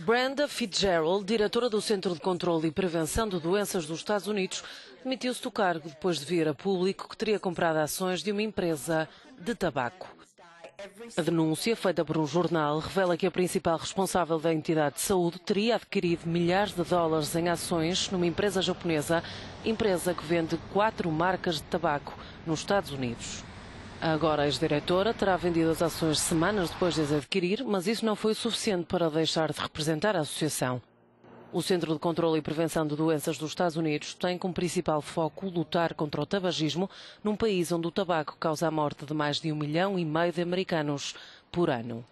Brenda Fitzgerald, diretora do Centro de Controlo e Prevenção de Doenças dos Estados Unidos, demitiu-se do cargo depois de vir a público que teria comprado ações de uma empresa de tabaco. A denúncia, feita por um jornal, revela que a principal responsável da entidade de saúde teria adquirido milhares de dólares em ações numa empresa japonesa, empresa que vende quatro marcas de tabaco nos Estados Unidos. Agora a ex-diretora terá vendido as ações semanas depois de as adquirir, mas isso não foi o suficiente para deixar de representar a associação. O Centro de Controlo e Prevenção de Doenças dos Estados Unidos tem como principal foco lutar contra o tabagismo num país onde o tabaco causa a morte de mais de um milhão e meio de americanos por ano.